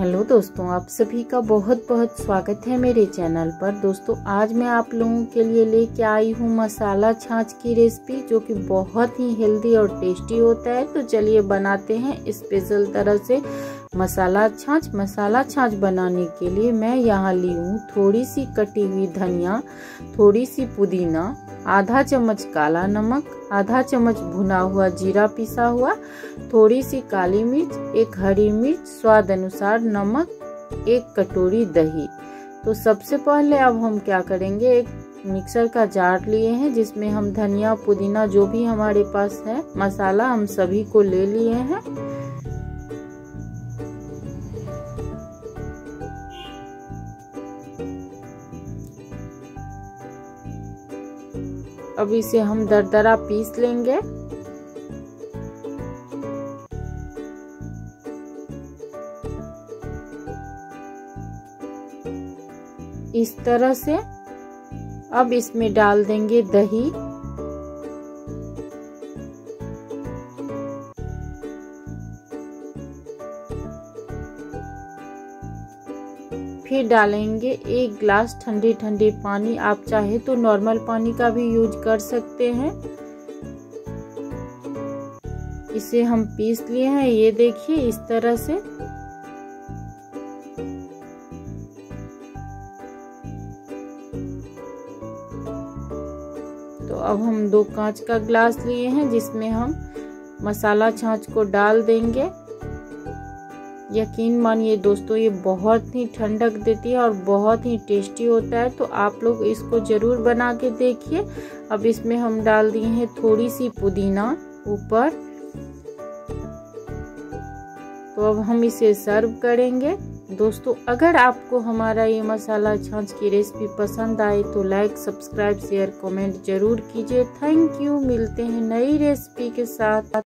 Hello दोस्तों, आप सभी का बहुत बहुत स्वागत है मेरे चैनल पर। दोस्तों, आज मैं आप लोगों के लिए लेके आई हूँ मसाला छाछ की रेसिपी, जो कि बहुत ही हेल्दी और टेस्टी होता है। तो चलिए बनाते हैं स्पेशल तरह से। मसाला छाछ मसाला छाछ बनाने के लिए मैं यहाँ ली हूँ थोड़ी सी कटी हुई धनिया, थोड़ी सी पुदीना, आधा चम्मच काला नमक, आधा चम्मच भुना हुआ जीरा पिसा हुआ, थोड़ी सी काली मिर्च, एक हरी मिर्च, स्वाद अनुसार नमक, एक कटोरी दही। तो सबसे पहले अब हम क्या करेंगे, एक मिक्सर का जार लिए हैं जिसमें हम धनिया, पुदीना जो भी हमारे पास है, मसाला हम सभी को ले लिए हैं। अब इसे हम दरदरा पीस लेंगे। इस तरह से अब इसमें डाल देंगे दही। फिर डालेंगे एक ग्लास ठंडे ठंडे पानी। आप चाहे तो नॉर्मल पानी का भी यूज़ कर सकते हैं। इसे हम पीस लिए हैं। ये देखिए, इस तरह से। तो अब हम दो कांच का ग्लास लिए हैं, जिसमें हम मसाला छाछ को डाल देंगे। यकीन मानिए दोस्तों, ये बहुत ही ठंडक देती है और बहुत ही टेस्टी होता है तो आप लोग इसको ज़रूर बना के देखिए। अब इसमें हम डाल दिए हैं थोड़ी सी पुदीना ऊपर। तो अब हम इसे सर्व करेंगे। दोस्तों, अगर आपको हमारा ये मसाला छाछ की रेसिपी पसंद आए तो लाइक, सब्सक्राइब, शेयर, कमेंट ज़रूर कीजिए। थैंक यू, मिलते हैं नई रेसिपी के साथ।